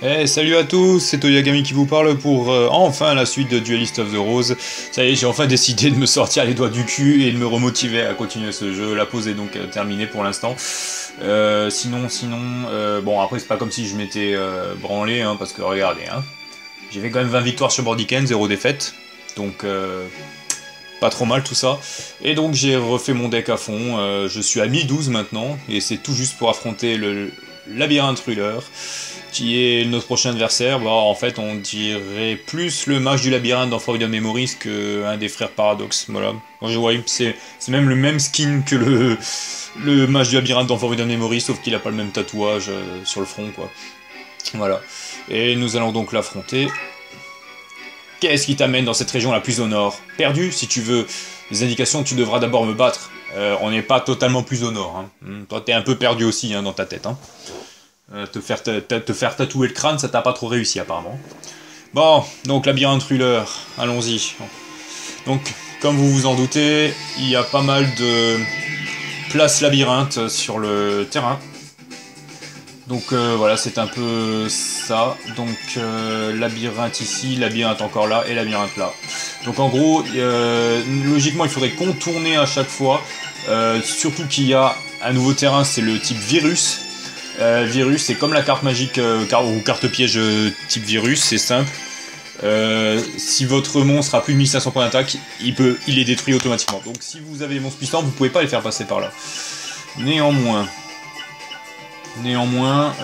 Eh salut à tous, c'est Toyagami qui vous parle pour euh, enfin la suite de Duelist of the Rose. Ça y est, j'ai enfin décidé de me sortir les doigts du cul et de me remotiver à continuer ce jeu. La pause est donc euh, terminée pour l'instant. Euh, sinon, sinon, bon après c'est pas comme si je m'étais branlé, hein, parce que regardez, hein, j'ai fait quand même 20 victoires sur Bordiken, 0 défaite, donc pas trop mal tout ça. Et donc j'ai refait mon deck à fond, je suis à 1012 maintenant, et c'est tout juste pour affronter le Labyrinthe Ruler qui est notre prochain adversaire. Bon, en fait, on dirait plus le mage du labyrinthe dans Forbidden Memories qu'un des frères Paradox. Voilà. je vois, c'est même le même skin que le, le mage du labyrinthe dans Forbidden Memories, sauf qu'il n'a pas le même tatouage euh, sur le front, quoi. Voilà. Et nous allons donc l'affronter. Qu'est-ce qui t'amène dans cette région la plus au nord? Perdu, si tu veux des indications, tu devras d'abord me battre. Euh, on n'est pas totalement plus au nord. Hein. Hmm, toi, t'es un peu perdu aussi hein, dans ta tête. Hein. Euh, te, faire te, faire tatouer le crâne, ça t'a pas trop réussi apparemment. Bon, donc labyrinthe ruler, allons-y. Donc, comme vous vous en doutez, il y a pas mal de places labyrinthes sur le terrain. Donc euh, voilà, c'est un peu ça. Donc euh, labyrinthe ici, labyrinthe encore là et labyrinthe là. Donc en gros, logiquement, il faudrait contourner à chaque fois. surtout qu'il y a un nouveau terrain, c'est le type virus. Euh, virus, c'est comme la carte magique euh, ou carte piège euh, type virus, c'est simple. si votre monstre a plus de 1500 points d'attaque, il, peut, il est détruit automatiquement. Donc si vous avez des monstres puissants, vous pouvez pas les faire passer par là. Néanmoins, néanmoins,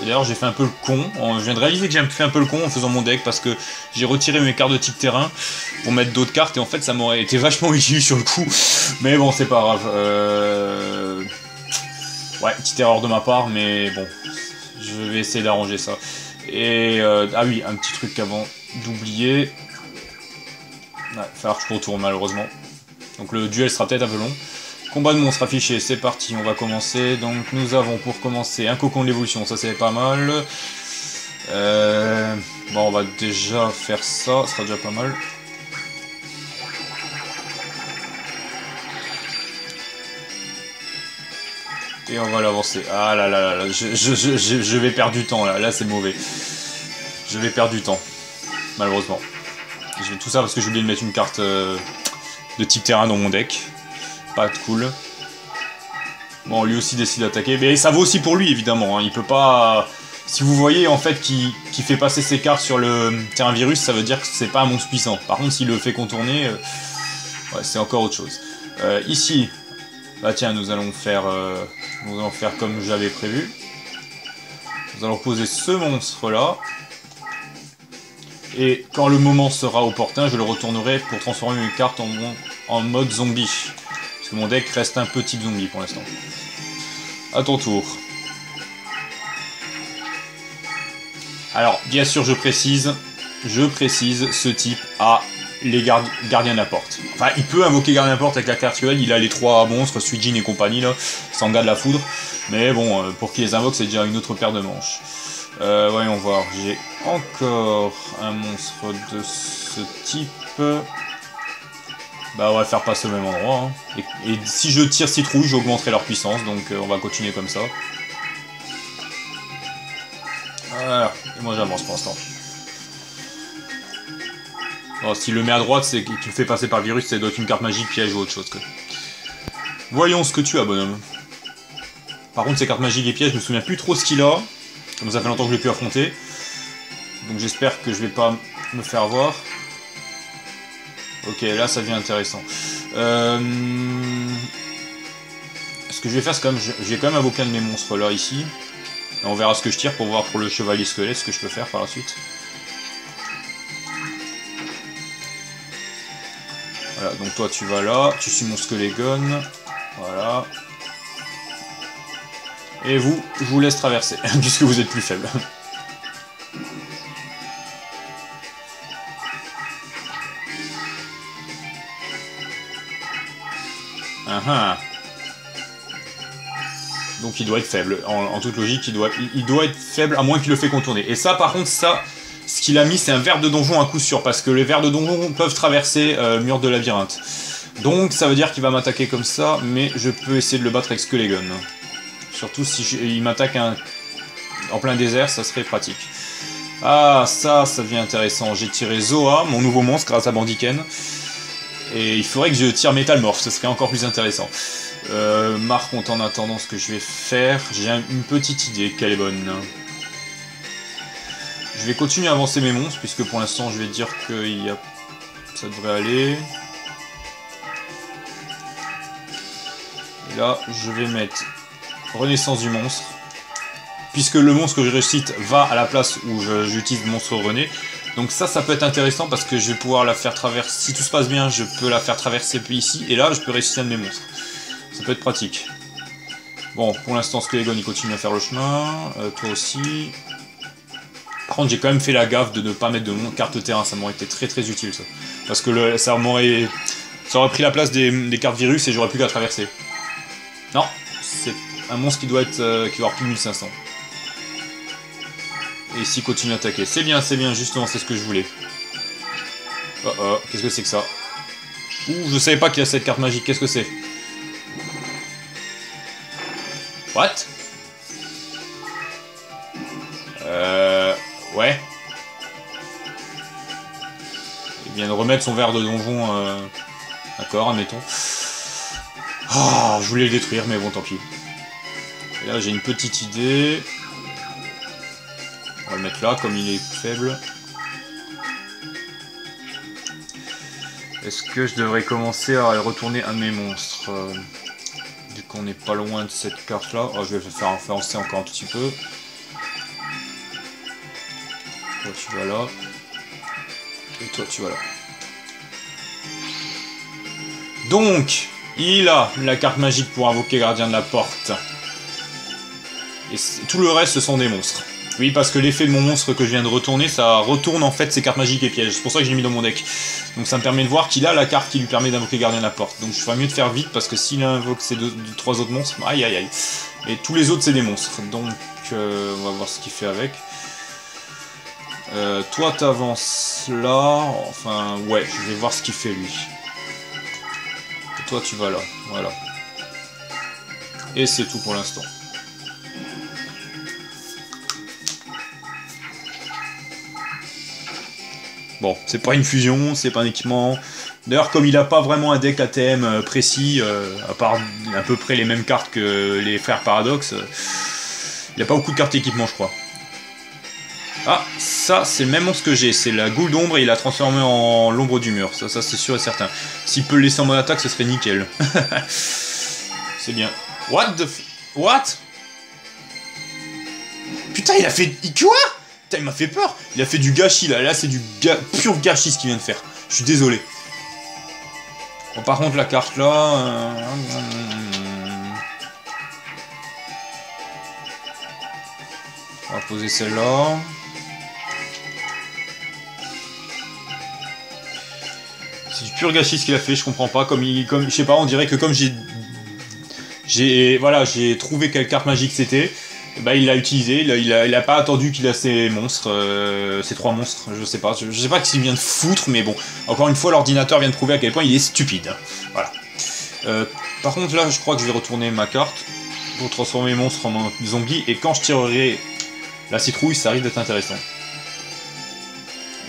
d'ailleurs j'ai fait un peu le con. Je viens de réaliser que j'ai fait un peu le con en faisant mon deck parce que j'ai retiré mes cartes de type terrain pour mettre d'autres cartes et en fait ça m'aurait été vachement utile sur le coup. Mais bon, c'est pas grave. Ouais, petite erreur de ma part, mais bon, je vais essayer d'arranger ça. Et euh, ah oui, un petit truc avant d'oublier. Ouais, faire que je retourne malheureusement. Donc le duel sera peut-être un peu long. Combat de monstres affiché, c'est parti, on va commencer. Donc nous avons pour commencer un cocon d'évolution, ça c'est pas mal. Euh, bon, on va déjà faire ça, ça sera déjà pas mal. Et on va l'avancer. Ah là là là, je, je, vais perdre du temps là, là c'est mauvais. Je vais perdre du temps, malheureusement. Je tout ça parce que j'ai oublié de mettre une carte euh, de type terrain dans mon deck. Pas de cool. Bon, lui aussi décide d'attaquer. Mais ça vaut aussi pour lui, évidemment. Hein. Il peut pas... Si vous voyez, en fait, qui, fait passer ses cartes sur le terrain virus, ça veut dire que c'est pas un monstre puissant. Par contre, s'il le fait contourner, euh, ouais, c'est encore autre chose. Euh, ici, bah tiens, nous allons faire... Nous allons faire comme j'avais prévu. Nous allons poser ce monstre là. Et quand le moment sera opportun, je le retournerai pour transformer mes cartes en, mode zombie. Parce que mon deck reste un type zombie pour l'instant. A ton tour. Alors, bien sûr, je précise, je précise, ce type a les gardiens de la porte. Enfin, il peut invoquer gardien de la porte avec la carte il a les trois monstres, Suijin et compagnie, là, Sanga de la foudre. Mais bon, euh, pour qu'il les invoque, c'est déjà une autre paire de manches. Euh, voyons voir, j'ai encore un monstre de ce type. Bah on va faire passer au même endroit. Hein. Et, si je tire citrouille, j'augmenterai leur puissance, donc euh, on va continuer comme ça. Voilà, et moi j'avance pour l'instant. Oh, s'il le met à droite, c'est qu'il fait passer par le virus, ça doit être une carte magique, piège ou autre chose. Voyons ce que tu as, bonhomme. Par contre, ces cartes magiques et pièges, je me souviens plus trop ce qu'il a. Comme ça fait longtemps que je l'ai pu affronter. Donc j'espère que je vais pas me faire voir. Ok, là ça devient intéressant. Euh... Ce que je vais faire, c'est quand même... J'ai quand même invoqué un de mes monstres là, ici. on verra ce que je tire pour voir pour le chevalier squelette ce que je peux faire par la suite. Donc toi tu vas là, tu suis mon Skelegon. Voilà. Et vous, je vous laisse traverser, puisque vous êtes plus faible. Ah, ah. Donc il doit être faible. En, toute logique, il doit, il doit être faible à moins qu'il le fait contourner. Et ça, par contre, ça, ce qu'il a mis, c'est un verre de donjon à coup sûr, parce que les verres de donjon peuvent traverser euh, mur de labyrinthe. Donc ça veut dire qu'il va m'attaquer comme ça, mais je peux essayer de le battre avec Skelegon. Surtout si il m'attaque en plein désert, ça serait pratique. Ah, ça, ça devient intéressant. J'ai tiré Zoa, mon nouveau monstre, grâce à Bandiken. Et il faudrait que je tire Metal Morph, ce serait encore plus intéressant. Euh, Marc, en attendant ce que je vais faire, j'ai une petite idée, qu'elle est bonne. Je vais continuer à avancer mes monstres, puisque pour l'instant je vais dire que ça devrait aller. Et là, je vais mettre Renaissance du monstre. Puisque le monstre que je récite va à la place où j'utilise monstre René. Donc ça, ça peut être intéressant parce que je vais pouvoir la faire traverser. Si tout se passe bien, je peux la faire traverser ici. Et là, je peux réciter un de mes monstres. Ça peut être pratique. Bon, pour l'instant, Skelegon, il continue à faire le chemin. Euh, toi aussi. Par contre, j'ai quand même fait la gaffe de ne pas mettre de carte terrain. Ça m'aurait été très très utile, ça. Parce que ça m'aurait... Ça aurait pris la place des, cartes virus et j'aurais plus qu'à traverser. Non, c'est un monstre qui doit être euh, qui doit avoir plus de 1500. Et ici, continue à attaquer. C'est bien, c'est bien, justement, c'est ce que je voulais. Oh oh, qu'est-ce que c'est que ça? Ouh, je savais pas qu'il y a cette carte magique, qu'est-ce que c'est? What? Ouais. Il vient de remettre son verre de donjon... Euh... D'accord, admettons. Ah, je voulais le détruire, mais bon, tant pis. Là, j'ai une petite idée. On va le mettre là, comme il est faible. Est-ce que je devrais commencer à retourner un de mes monstres euh, Vu qu'on n'est pas loin de cette carte-là. Oh, je vais faire avancer encore un petit peu. Toi, tu vas là. Et toi, tu vas là. Donc, il a la carte magique pour invoquer Gardien de la Porte. Et tout le reste, ce sont des monstres. Oui, parce que l'effet de mon monstre que je viens de retourner, ça retourne en fait ses cartes magiques et pièges. C'est pour ça que je l'ai mis dans mon deck. Donc ça me permet de voir qu'il a la carte qui lui permet d'invoquer Gardien de la Porte. Donc je ferais mieux de faire vite parce que s'il invoque ces deux, trois autres monstres, aïe aïe aïe. Et tous les autres, c'est des monstres. Donc euh, on va voir ce qu'il fait avec. Euh, toi, t'avances là. Enfin, ouais, je vais voir ce qu'il fait lui. Toi, tu vas là. Voilà. Et c'est tout pour l'instant. Bon, c'est pas une fusion, c'est pas un équipement. D'ailleurs, comme il n'a pas vraiment un deck ATM euh, précis, euh, à part à peu près les mêmes cartes que les frères Paradox, euh, il a pas beaucoup de cartes équipement, je crois. Ah, ça, c'est le même monstre que j'ai. C'est la goule d'ombre et il l'a transformé en l'ombre du mur. Ça, c'est sûr et certain. S'il peut le laisser en mode attaque, ce serait nickel. c'est bien. What the... What? Putain, il a fait... Quoi Putain, il m'a fait peur. Il a fait du gâchis là. Là, c'est du pur gâchis ce qu'il vient de faire. Je suis désolé. Par contre, la carte là. Euh, on va poser celle-là. C'est du pur gâchis ce qu'il a fait, je comprends pas. Comme il, comme, je sais pas, on dirait que comme j'ai, j'ai, voilà, j'ai trouvé quelle carte magique c'était, bah, il l'a utilisé, il a, il, a, pas attendu qu'il a ses monstres, euh, ces trois monstres, je sais pas, je, sais pas qu'il vient de foutre, mais bon, encore une fois, l'ordinateur vient de prouver à quel point il est stupide. Voilà. Euh, par contre, là, je crois que je vais retourner ma carte pour transformer mes monstres en zombies, et quand je tirerai la citrouille, ça risque d'être intéressant.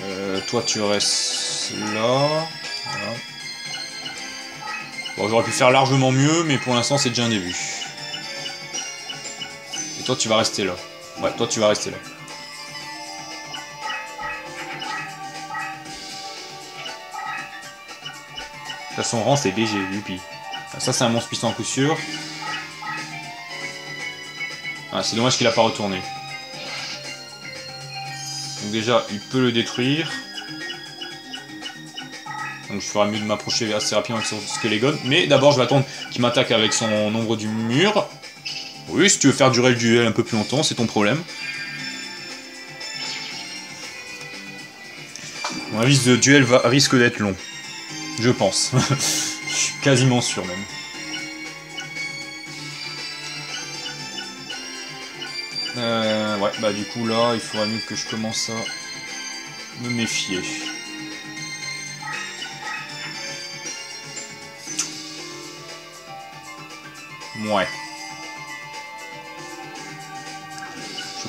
Euh, toi, tu restes là. Voilà. Bon, j'aurais pu faire largement mieux, mais pour l'instant, c'est déjà un début toi tu vas rester là. Ouais, toi tu vas rester là. Ça, son rang c'est BG, youpi. Ah, ça c'est un monstre puissant coup sûr. Ah, c'est dommage qu'il a pas retourné. Donc déjà, il peut le détruire. Donc je ferai mieux de m'approcher assez rapidement avec son Skelegon. Mais d'abord, je vais attendre qu'il m'attaque avec son nombre du mur. Oui, si tu veux faire durer le duel un peu plus longtemps, c'est ton problème. Mon avis, de duel va, risque d'être long. Je pense. Je suis quasiment sûr même. Euh, ouais, bah du coup là, il faudra mieux que je commence à me méfier.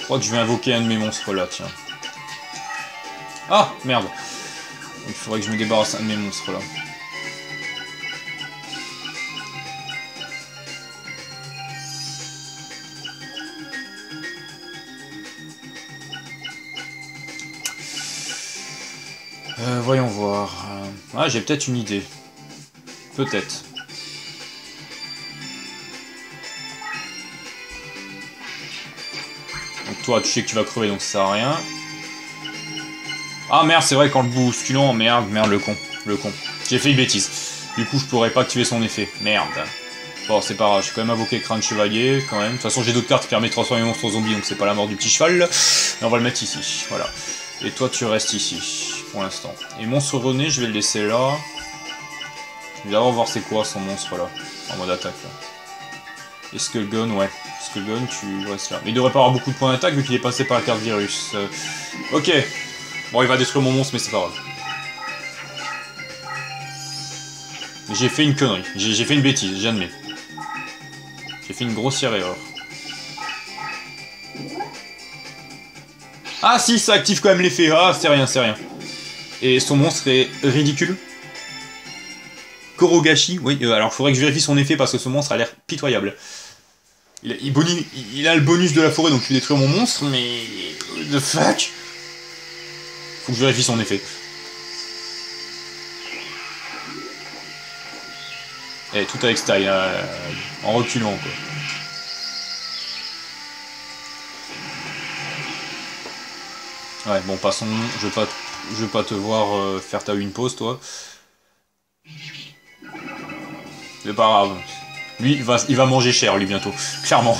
Crois que je vais invoquer un de mes monstres là, tiens. Ah Merde Il faudrait que je me débarrasse un de mes monstres là. Euh, voyons voir. Ah, j'ai peut-être une idée. Peut-être. Toi, tu sais que tu vas crever, donc ça sert à rien. Ah merde, c'est vrai qu'en le bousculant, merde, merde, le con. Le con. J'ai fait une bêtise. Du coup, je pourrais pas activer son effet. Merde. Bon, c'est pas grave, j'ai quand même invoqué Crâne Chevalier, quand même. De toute façon, j'ai d'autres cartes qui permettent de transformer les monstres en zombies, donc c'est pas la mort du petit cheval. Et on va le mettre ici, voilà. Et toi, tu restes ici pour l'instant. Et monstre René, je vais le laisser là. Je vais d'abord voir c'est quoi son monstre là, en mode attaque là. Et Skullgun, ouais. Mais il devrait pas avoir beaucoup de points d'attaque vu qu'il est passé par la carte virus. Euh, ok. Bon, il va détruire mon monstre, mais c'est pas grave. J'ai fait une connerie. J'ai fait une bêtise, j'admets. J'ai fait une grossière erreur. Ah si, ça active quand même l'effet. Ah, c'est rien, c'est rien. Et son monstre est ridicule. Korogashi, oui, euh, alors il faudrait que je vérifie son effet parce que ce monstre a l'air pitoyable. Il a, il, a, le bonus de la forêt donc je vais détruire mon monstre, mais. The fuck? Faut que je vérifie son effet. Et eh, tout avec style, euh, en reculant quoi. Ouais, bon, passons, je vais pas je veux pas te voir euh, faire ta une pause, toi. C'est pas grave. Lui, il va, il va manger cher, lui, bientôt. Clairement.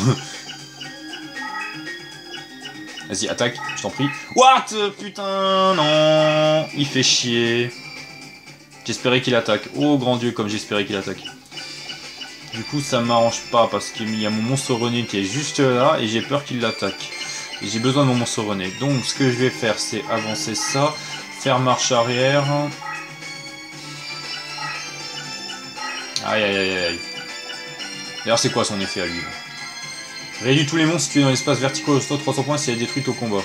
Vas-y, attaque, je t'en prie. What Putain, non Il fait chier. J'espérais qu'il attaque. Oh, grand Dieu, comme j'espérais qu'il attaque. Du coup, ça m'arrange pas, parce qu'il y a mon monstre René qui est juste là, et j'ai peur qu'il l'attaque. J'ai besoin de mon monstre René. Donc, ce que je vais faire, c'est avancer ça. Faire marche arrière. Aïe aïe aïe aïe. D'ailleurs, c'est quoi son effet à lui Réduit tous les monstres situés dans l'espace vertical au 300 points si elle est détruite au combat.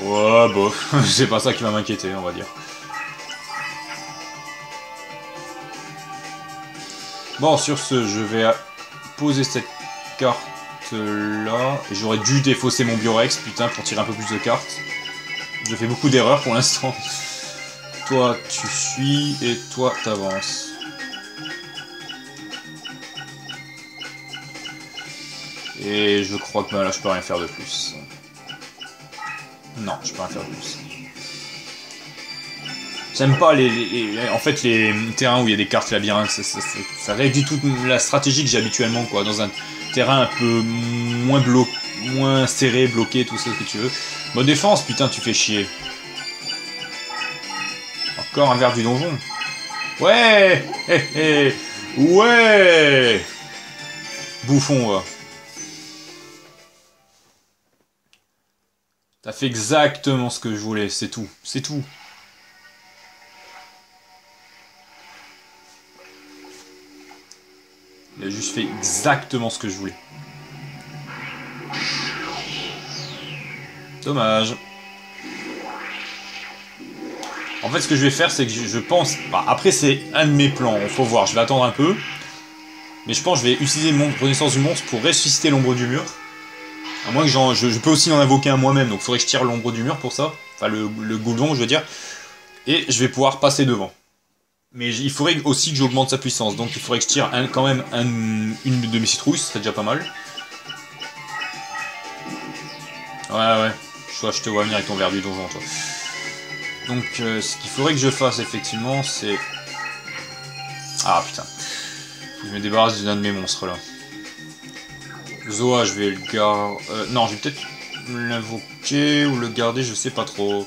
Ouais, bof. c'est pas ça qui va m'inquiéter, on va dire. Bon, sur ce, je vais poser cette carte là. J'aurais dû défausser mon Biorex, putain, pour tirer un peu plus de cartes. Je fais beaucoup d'erreurs pour l'instant. Toi, tu suis et toi, t'avances. Et je crois que là, je peux rien faire de plus. Non, je peux rien faire de plus. J'aime pas les, En fait, les terrains où il y a des cartes labyrinthes, ça, ça, réduit toute la stratégie que j'ai habituellement, quoi. Dans un terrain un peu moins bloqué, moins serré, bloqué, tout ce que tu veux. Bonne défense, putain, tu fais chier. Encore un verre du donjon. Ouais hé, hé. Ouais Bouffon, va. T'as fait exactement ce que je voulais, c'est tout. C'est tout. Il a juste fait exactement ce que je voulais. Dommage. En fait, ce que je vais faire, c'est que je, pense... Bah, après, c'est un de mes plans, faut voir, je vais attendre un peu. Mais je pense que je vais utiliser mon connaissance du monstre pour ressusciter l'ombre du mur. À moins que j'en... Je, peux aussi en invoquer un moi-même, donc il faudrait que je tire l'ombre du mur pour ça. Enfin, le, le goulon, je veux dire. Et je vais pouvoir passer devant. Mais il faudrait aussi que j'augmente sa puissance, donc il faudrait que je tire quand même une de mes citrouilles, ce serait déjà pas mal. Ouais, ouais. Soit je te vois venir avec ton verre du donjon, toi. Donc, euh, ce qu'il faudrait que je fasse, effectivement, c'est... Ah, putain. Faut que je me débarrasse d'un de mes monstres, là. Zoa, je vais le garder... Euh, non, je vais peut-être l'invoquer ou le garder, je sais pas trop.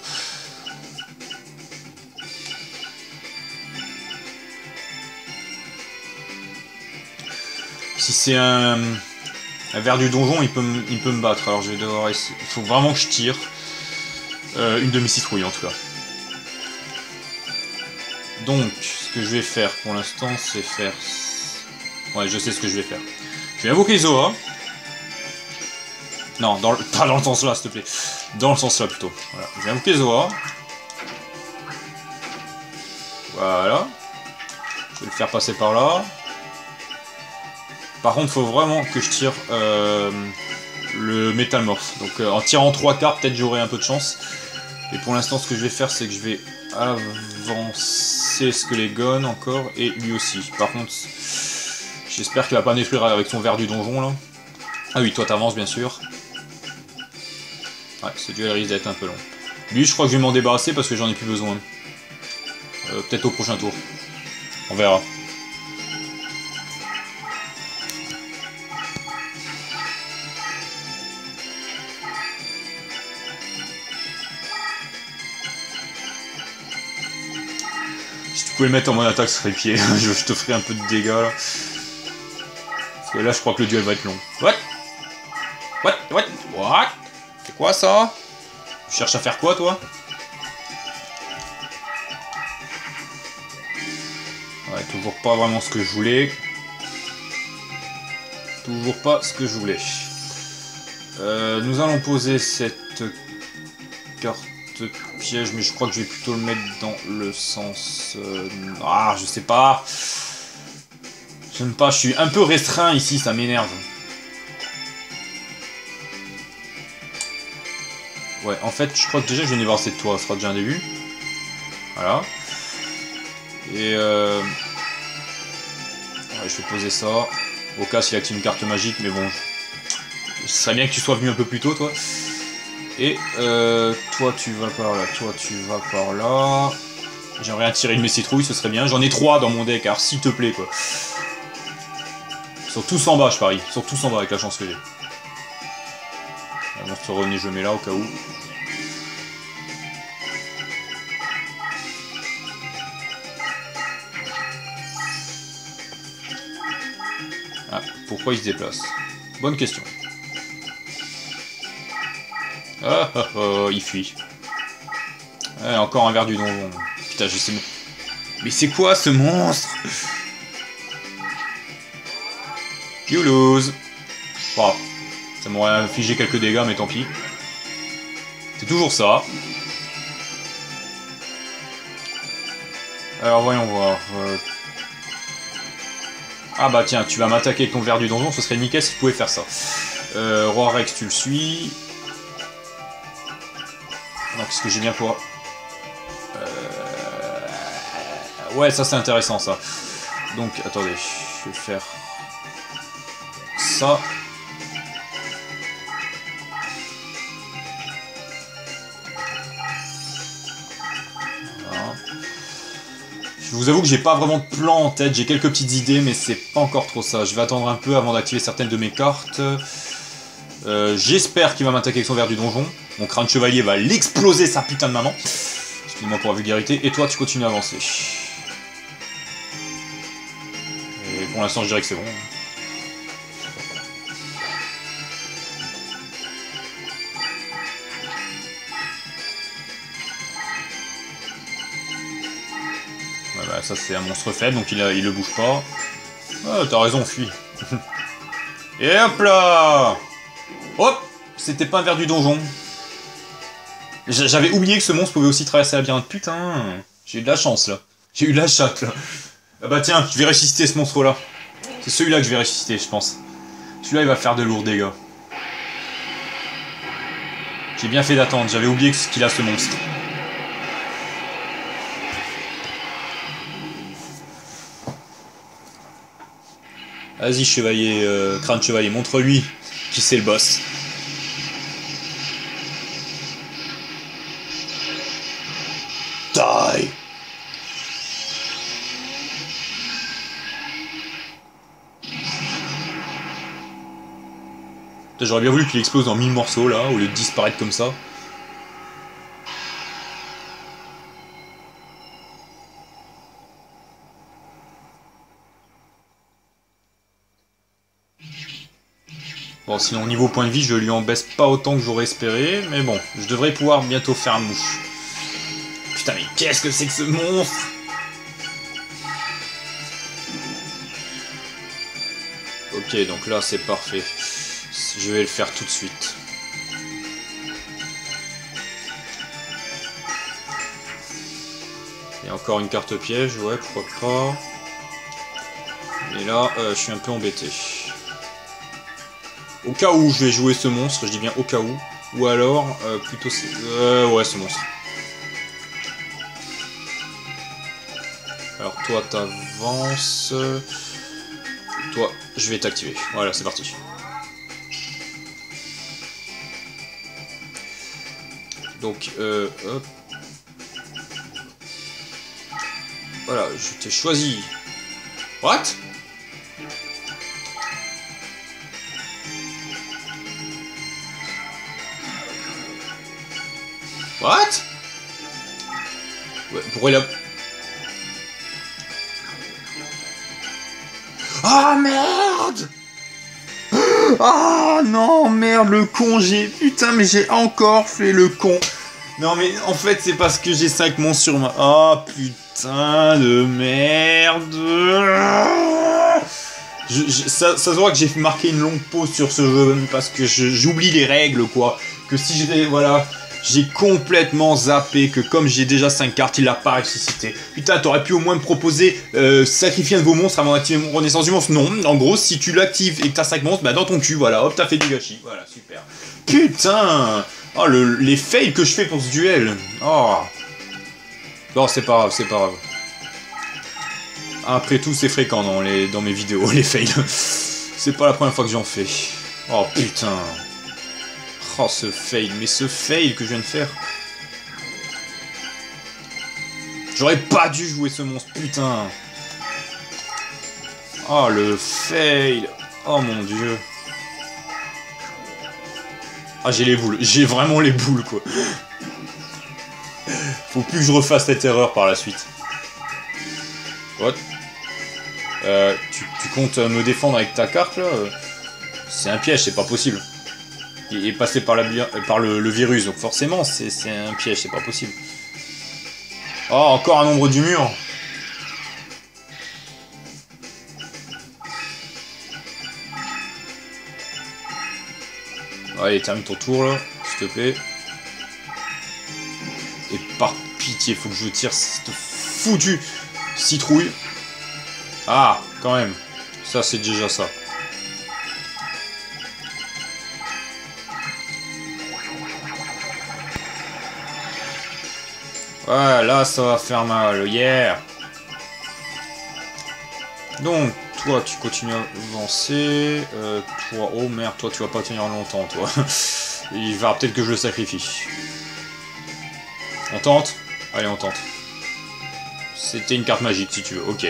Si c'est un... un verre du donjon, il peut, il peut me battre, alors je vais devoir essayer. Il faut vraiment que je tire. Euh, une demi-citrouille, en tout cas. Donc, ce que je vais faire pour l'instant, c'est faire... Ouais, je sais ce que je vais faire. Je vais invoquer Zoa. Non, dans le... pas dans le sens là, s'il te plaît. Dans le sens là, plutôt. Voilà. Je vais invoquer Zoa. Voilà. Je vais le faire passer par là. Par contre, faut vraiment que je tire euh, le Métamorph. Donc euh, en tirant 3 cartes, peut-être j'aurai un peu de chance. Et pour l'instant, ce que je vais faire, c'est que je vais avancer Skelégon encore, et lui aussi. Par contre, j'espère qu'il va pas détruire avec son verre du donjon, là. Ah oui, toi t'avances, bien sûr. Ouais, ce duel risque d'être un peu long. Lui, je crois que je vais m'en débarrasser parce que j'en ai plus besoin. Euh, peut-être au prochain tour. On verra. Si tu pouvais le mettre en mode attaque, ce serait pied. je te ferai un peu de dégâts là. Parce que là, je crois que le duel va être long. What? What? What? What? Quoi ça? Tu cherches à faire quoi toi? Ouais, toujours pas vraiment ce que je voulais. Toujours pas ce que je voulais. Euh, nous allons poser cette carte piège, mais je crois que je vais plutôt le mettre dans le sens... Euh, ah, je sais pas. J'aime pas, je suis un peu restreint ici, ça m'énerve. En fait, je crois que déjà je vais voir cette toi, ce sera déjà un début. Voilà. Et euh... Ouais, je vais poser ça. Au cas s'il active une carte magique, mais bon. Ce serait bien que tu sois venu un peu plus tôt, toi. Et euh, toi, tu vas par là. Toi, tu vas par là. J'aimerais attirer une mes citrouilles, ce serait bien. J'en ai trois dans mon deck, alors s'il te plaît, quoi. Ils sont tous en bas, je parie. Ils sont tous en bas avec la chance que j'ai. René, je le mets là au cas où. Pourquoi il se déplace Bonne question. Ah ah ah, il fuit. Encore un verre du donjon. Putain, je sais... Mais c'est quoi ce monstre? You lose. Oh, ça m'aurait infligé quelques dégâts, mais tant pis. C'est toujours ça. Alors voyons voir. Euh, ah bah tiens, tu vas m'attaquer avec ton verre du donjon, ce serait nickel si tu pouvais faire ça. Euh, Roi Rex, tu le suis. Alors qu'est-ce que j'ai bien pour... Euh... Ouais, ça c'est intéressant ça. Donc, attendez, je vais faire... Ça. Je vous avoue que j'ai pas vraiment de plan en tête, j'ai quelques petites idées, mais c'est pas encore trop ça. Je vais attendre un peu avant d'activer certaines de mes cartes. Euh, J'espère qu'il va m'attaquer avec son verre du donjon. Mon crâne chevalier va l'exploser sa putain de maman. Excusez-moi pour la vulgarité. Et toi, tu continues à avancer. Et pour l'instant, je dirais que c'est bon. Ça c'est un monstre faible, donc il, a, il le bouge pas. Ah, t'as raison, fuis. Et hop là Hop C'était pas un verre du donjon. J'avais oublié que ce monstre pouvait aussi traverser la labyrinthe. Putain J'ai eu de la chance, là. J'ai eu de la chatte, là. Ah bah tiens, je vais ressusciter ce monstre-là. C'est celui-là que je vais ressusciter, je pense. Celui-là, il va faire de lourds dégâts. J'ai bien fait d'attendre, j'avais oublié qu'il a ce monstre. Vas-y, chevalier, euh, crâne chevalier, montre-lui qui c'est le boss. Die J'aurais bien voulu qu'il explose en mille morceaux là, au lieu de disparaître comme ça. sinon niveau point de vie, je lui en baisse pas autant que j'aurais espéré, mais bon, je devrais pouvoir bientôt faire mouche. Putain, mais qu'est-ce que c'est que ce monstre? Ok, donc là, c'est parfait. Je vais le faire tout de suite. Et encore une carte piège, ouais, pourquoi pas. Et là, euh, je suis un peu embêté. Au cas où je vais jouer ce monstre, je dis bien au cas où. Ou alors, euh, plutôt... Euh, ouais, ce monstre. Alors toi, t'avances. Toi, je vais t'activer. Voilà, c'est parti. Donc, euh. Voilà, je t'ai choisi. What? Ah merde Ah non, merde, le con, j'ai... Putain, mais j'ai encore fait le con. Non mais en fait c'est parce que j'ai 5 monstres sur ma... Oh putain de merde ça, ça, se voit que j'ai marqué une longue pause sur ce jeu parce que j'oublie les règles quoi. Que si j'étais... Voilà j'ai complètement zappé que comme j'ai déjà 5 cartes, il l'a pas ressuscité. Putain, t'aurais pu au moins me proposer euh, sacrifier un de vos monstres avant d'activer mon renaissance du monstre. Non, en gros, si tu l'actives et que t'as 5 monstres, bah dans ton cul, voilà, hop, t'as fait du gâchis. Voilà, super. Putain Oh, les fails que je fais pour ce duel. Oh. Non, c'est pas grave, c'est pas grave. Après tout, c'est fréquent dans, les, dans mes vidéos, les fails. c'est pas la première fois que j'en fais. Oh putain. Oh, ce fail, mais ce fail que je viens de faire. J'aurais pas dû jouer ce monstre, putain. Oh, le fail. Oh mon dieu. Ah, j'ai les boules. J'ai vraiment les boules, quoi. Faut plus que je refasse cette erreur par la suite. What? Euh, tu, tu comptes me défendre avec ta carte, là? C'est un piège, c'est pas possible est passé par, la, par le, virus, donc forcément c'est un piège, c'est pas possible. Oh, encore un nombre du mur Allez, termine ton tour là, s'il te plaît. Et par pitié, faut que je tire cette foutue citrouille. Ah, quand même. Ça, c'est déjà ça. Ouais, là, ça va faire mal. Yeah Donc, toi, tu continues à avancer. Euh, toi, oh merde, toi, tu vas pas tenir longtemps, toi. Il va peut-être que je le sacrifie. On tente? Allez, on tente. C'était une carte magique, si tu veux. Ok.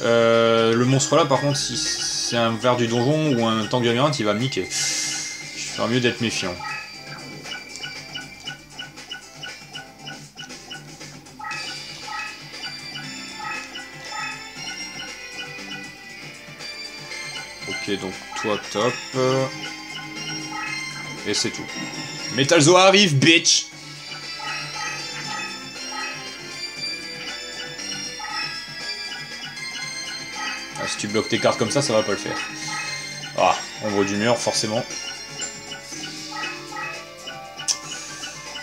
Euh, le monstre là, par contre, si c'est un ver du donjon ou un tank labyrinthe, il va me niquer. Je ferais mieux d'être méfiant. Donc toi top. Et c'est tout. Metalzo arrive, bitch ah, Si tu bloques tes cartes comme ça, ça va pas le faire. Ah, ombre du mur, forcément.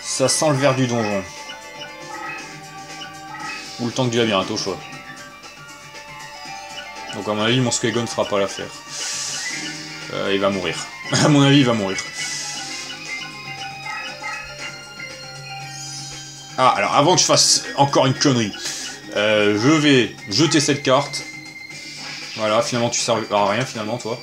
Ça sent le verre du donjon. Ou le tank du labyrinthe, au choix. Donc à mon avis, mon Squegon fera pas l'affaire. Euh, il va mourir. à mon avis, il va mourir. Ah, alors avant que je fasse encore une connerie, euh, je vais jeter cette carte. Voilà, finalement tu sers à rien finalement toi.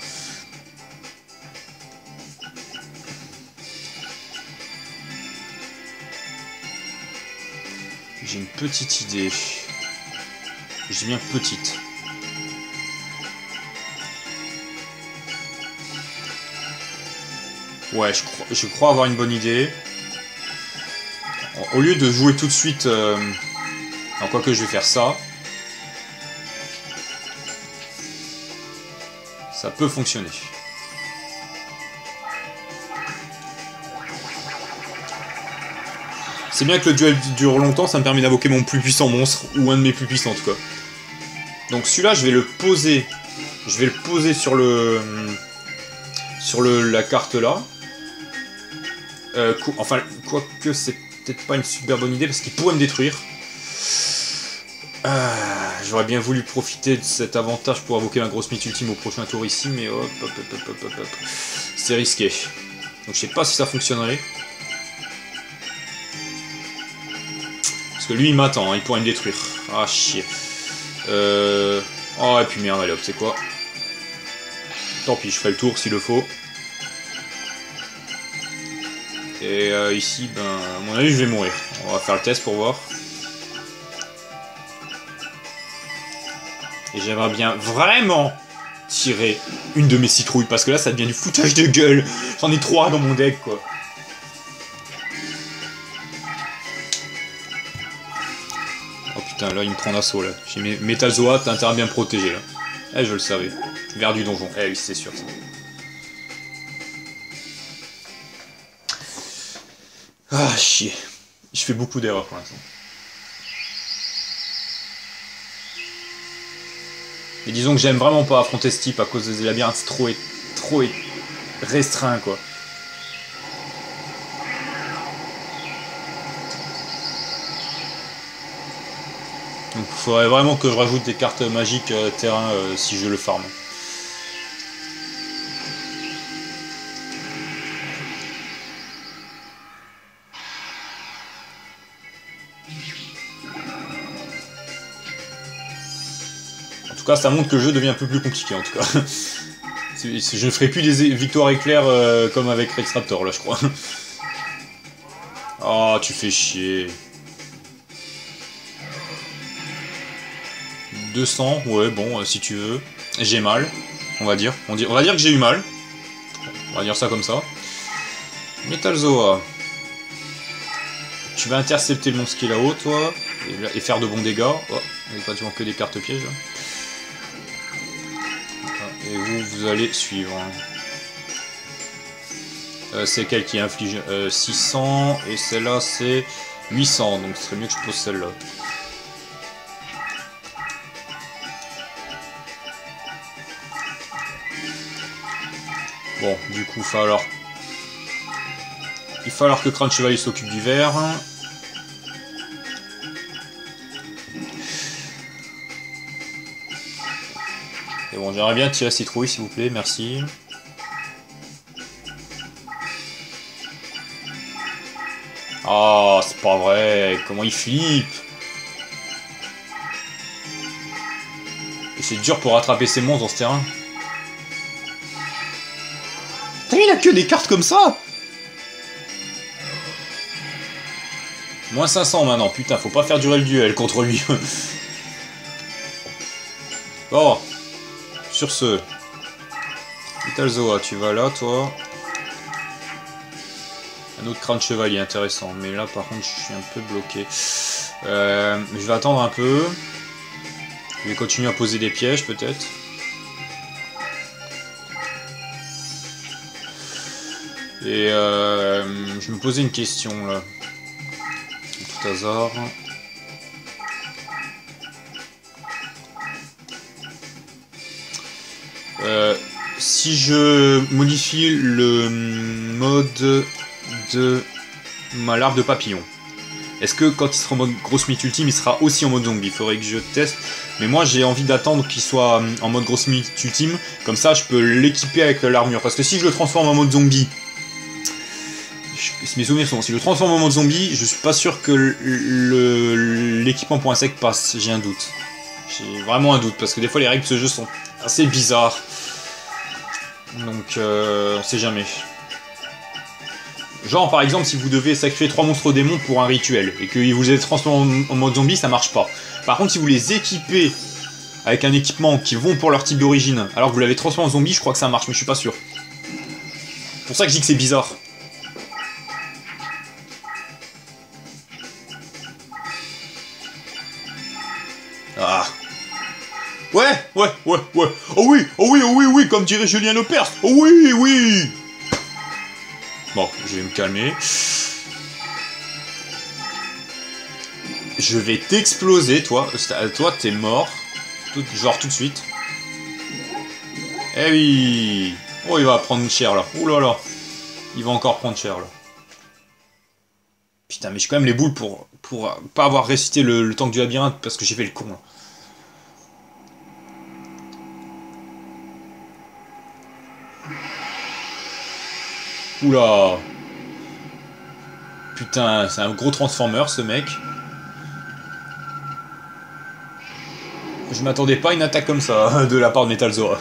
J'ai une petite idée. Dis bien petite. Ouais, je crois, avoir une bonne idée. Au lieu de jouer tout de suite... Euh, quoi que je vais faire ça. Ça peut fonctionner. C'est bien que le duel dure longtemps, ça me permet d'invoquer mon plus puissant monstre, ou un de mes plus puissants en tout cas. Donc celui-là, je vais le poser. Je vais le poser sur le... Sur le, la carte là. Euh, enfin, quoique c'est peut-être pas une super bonne idée parce qu'il pourrait me détruire. Ah, J'aurais bien voulu profiter de cet avantage pour invoquer ma grosse mythe ultime au prochain tour ici, mais hop, hop, hop, hop, hop, hop. C'est risqué. Donc je sais pas si ça fonctionnerait. Parce que lui il m'attend, hein, il pourrait me détruire. Ah chier. Euh... Oh et puis merde, allez hop, c'est quoi? Tant pis, je ferai le tour s'il le faut. Et euh, ici, ben, à mon avis, je vais mourir. On va faire le test pour voir. Et j'aimerais bien vraiment tirer une de mes citrouilles, parce que là, ça devient du foutage de gueule. J'en ai trois dans mon deck, quoi. Oh putain, là, il me prend d'assaut, là. J'ai mes Metalzoa, t'as intérêt à bien me protéger, là. Eh, je le savais. Vers du donjon. Eh oui, c'est sûr, ça. Ah, chier. Je fais beaucoup d'erreurs pour l'instant. Mais disons que j'aime vraiment pas affronter ce type à cause des labyrinthes trop, trop restreint quoi. Donc il faudrait vraiment que je rajoute des cartes magiques euh, terrain euh, si je le farm. Ça montre que le jeu devient un peu plus compliqué en tout cas. Je ne ferai plus des victoires éclairs euh, comme avec Rex Raptor là, je crois. Oh, tu fais chier. 200, ouais, bon, euh, si tu veux. J'ai mal, on va dire. On, on va dire que j'ai eu mal. On va dire ça comme ça. Metalzoa. Tu vas intercepter qui est là-haut, toi, et, faire de bons dégâts. Oh, il pratiquement que des cartes pièges. Et vous, vous allez suivre. Euh, c'est quelle qui inflige 600 euh, et celle-là c'est 800 donc ce serait mieux que je pose celle-là. Bon, du coup, il va falloir... Il va falloir que Crâne Chevalier s'occupe du verre. Bon, j'aimerais bien tirer citrouille, s'il vous plaît, merci. Oh, c'est pas vrai, comment il flippe c'est dur pour rattraper ces monstres dans ce terrain. T'as vu, il a que des cartes comme ça Moins 500 maintenant, putain, faut pas faire durer le duel contre lui. bon, sur ce, Vitalzoa, tu vas là, toi. Un autre crâne chevalier intéressant, mais là par contre je suis un peu bloqué. Euh, je vais attendre un peu. Je vais continuer à poser des pièges peut-être. Et euh, je me posais une question là. Tout hasard. Si je modifie le mode de ma larve de papillon. Est-ce que quand il sera en mode grosse mythe ultime, il sera aussi en mode zombie? Il faudrait que je teste. Mais moi, j'ai envie d'attendre qu'il soit euh, en mode grosse mythe ultime. Comme ça, je peux l'équiper avec l'armure. Parce que si je le transforme en mode zombie, mes souvenirs sont si je le transforme en mode zombie, je suis pas sûr que l'équipement pour passe. J'ai un doute. J'ai vraiment un doute. Parce que des fois, les règles de ce jeu sont assez bizarres. Donc, euh, on sait jamais. Genre, par exemple, si vous devez sacrifier trois monstres démons pour un rituel, et que vous êtes transformé en, mode zombie, ça marche pas. Par contre, si vous les équipez avec un équipement qui vont pour leur type d'origine, alors que vous l'avez transformé en zombie, je crois que ça marche, mais je suis pas sûr. C'est pour ça que je dis que c'est bizarre. Comme dirait Julien Lepers. Oh oui, oui. Bon, je vais me calmer. Je vais t'exploser, toi. Toi, t'es mort. genre tout de suite. Eh oui Oh, il va prendre cher, là. Oh là là Il va encore prendre cher, là. Putain, mais j'ai quand même les boules pour, pour pas avoir récité le, le tank du labyrinthe parce que j'ai fait le con. Oula Putain, c'est un gros transformer ce mec. Je m'attendais pas à une attaque comme ça de la part de Metal Zora.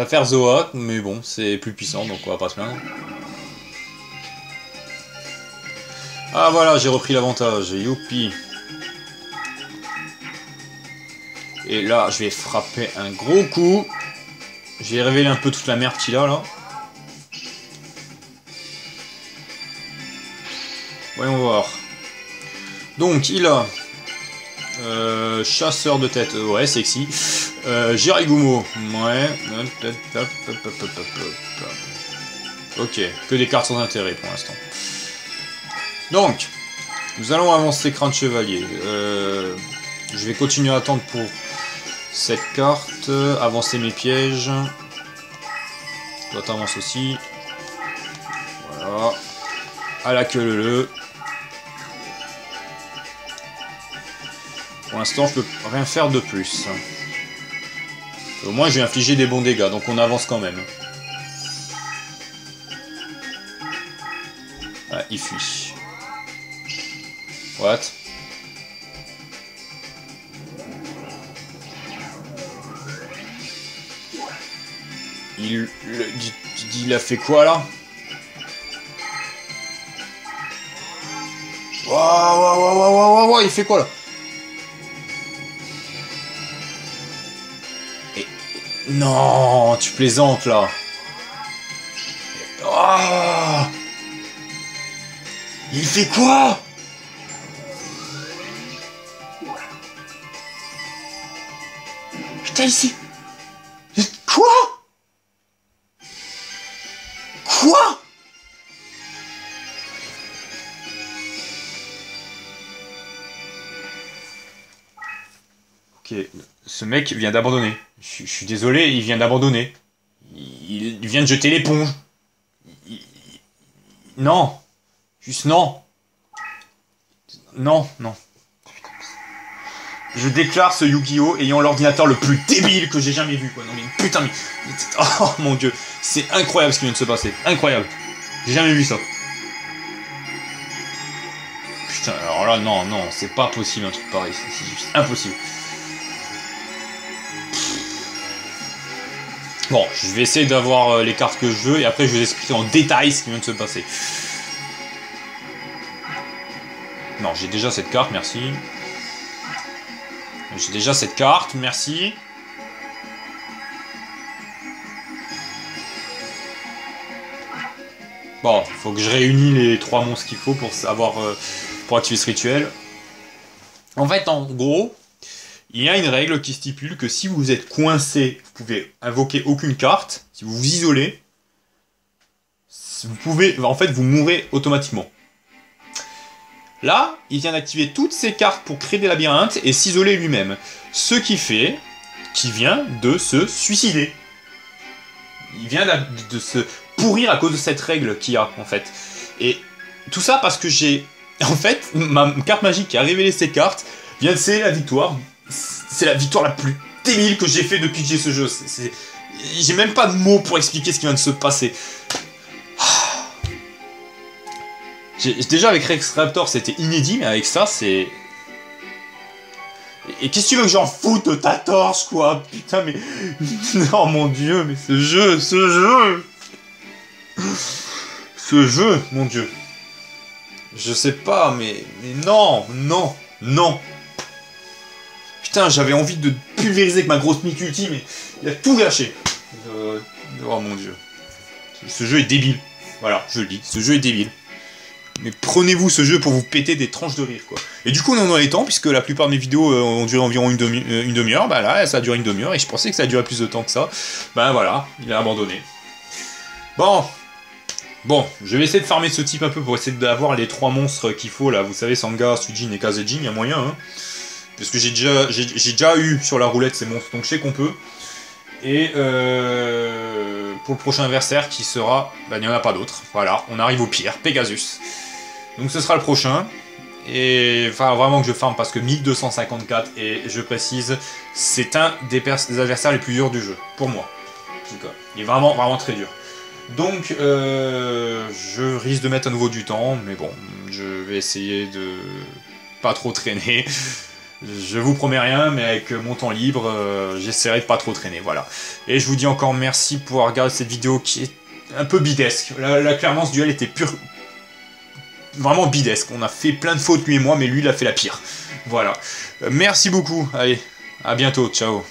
Préfère Zoa, mais bon, c'est plus puissant, donc on va pas se plaindre. Ah voilà, j'ai repris l'avantage, youpi Et là, je vais frapper un gros coup. Je vais révéler un peu toute la merde qu'il a, là. Voyons voir. Donc, il a... Euh, chasseur de tête, ouais, sexy. Euh, ouais. Ok, que des cartes sans intérêt pour l'instant. Donc, nous allons avancer Crâne Chevalier. Euh, je vais continuer à attendre pour cette carte, avancer mes pièges. Toi t'avances aussi. Voilà. À la queue le. Pour l'instant, je peux rien faire de plus. Au moins, j'ai infligé des bons dégâts, donc on avance quand même. Ah, il fuit. What? Il, il a fait quoi là? Waouh, waouh, waouh, waouh, waouh, il fait quoi là? Non, tu plaisantes là. Oh il fait quoi? Putain, ici. Ce mec vient d'abandonner. Je, suis désolé, il vient d'abandonner. Il, vient de jeter l'éponge. Non. Juste non. Non, non. Je déclare ce Yu-Gi-Oh! ayant l'ordinateur le plus débile que j'ai jamais vu, quoi. Non mais putain, mais. Oh mon dieu. C'est incroyable ce qui vient de se passer. Incroyable. J'ai jamais vu ça. Putain, alors là, non, non, c'est pas possible un truc pareil. C'est juste impossible. Bon, je vais essayer d'avoir euh, les cartes que je veux et après je vais vous expliquer en détail ce qui vient de se passer. Non, j'ai déjà cette carte, merci. J'ai déjà cette carte, merci. Bon, faut que je réunis les trois monstres qu'il faut pour savoir euh, pour activer ce rituel. En fait, en gros, il y a une règle qui stipule que si vous êtes coincé, vous pouvez invoquer aucune carte. Si vous vous isolez, vous pouvez, en fait, vous mourrez automatiquement. Là, il vient d'activer toutes ces cartes pour créer des labyrinthes et s'isoler lui-même. Ce qui fait qu'il vient de se suicider. Il vient de se pourrir à cause de cette règle qu'il y a, en fait. Et tout ça parce que j'ai... En fait, ma carte magique qui a révélé ces cartes vient de sceller la victoire c'est la victoire la plus débile que j'ai fait depuis que j'ai ce jeu. J'ai même pas de mots pour expliquer ce qui vient de se passer. Déjà avec Rex Raptor c'était inédit, mais avec ça c'est... Et qu'est-ce que tu veux que j'en foute de ta torche quoi? Putain mais... Non mon dieu, mais ce jeu, ce jeu Ce jeu, mon dieu. Je sais pas, mais... Mais non, non, non Putain, j'avais envie de pulvériser avec ma grosse ultime, mais il a tout gâché. Euh, oh mon dieu. Ce jeu est débile. Voilà, je le dis, ce jeu est débile. Mais prenez-vous ce jeu pour vous péter des tranches de rire, quoi. Et du coup, on en est temps, puisque la plupart de mes vidéos euh, ont duré environ euh, une demi-heure. bah là, ça a duré une demi-heure, et je pensais que ça a duré plus de temps que ça. Ben voilà, il a abandonné. Bon. Bon, je vais essayer de farmer ce type un peu pour essayer d'avoir les trois monstres qu'il faut là. Vous savez, Sanga, Sujin et Kazejin, il y a moyen. Hein. Parce que j'ai déjà, eu sur la roulette ces monstres, donc je sais qu'on peut. Et euh, pour le prochain adversaire qui sera... Ben, il n'y en a pas d'autre. Voilà, on arrive au pire, Pegasus. Donc ce sera le prochain. Et enfin vraiment que je farme parce que 1254 et je précise, c'est un des, adversaires les plus durs du jeu, pour moi. En tout cas, il est vraiment vraiment très dur. Donc euh, je risque de mettre à nouveau du temps, mais bon, je vais essayer de pas trop traîner. Je vous promets rien, mais avec mon temps libre, euh, j'essaierai de pas trop traîner, voilà. Et je vous dis encore merci pour regarder cette vidéo qui est un peu bidesque. Là, clairement, ce duel était pur... Vraiment bidesque. On a fait plein de fautes, lui et moi, mais lui, il a fait la pire. Voilà. Euh, merci beaucoup. Allez, à bientôt. Ciao.